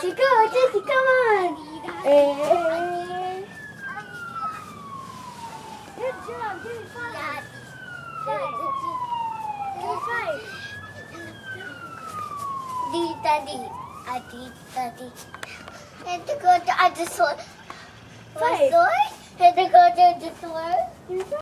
Jesse, Jesse, come on. Good job. Give me five. Give me five. Di daddy, adi daddy. And to go to other store. Five. Head to go to the store.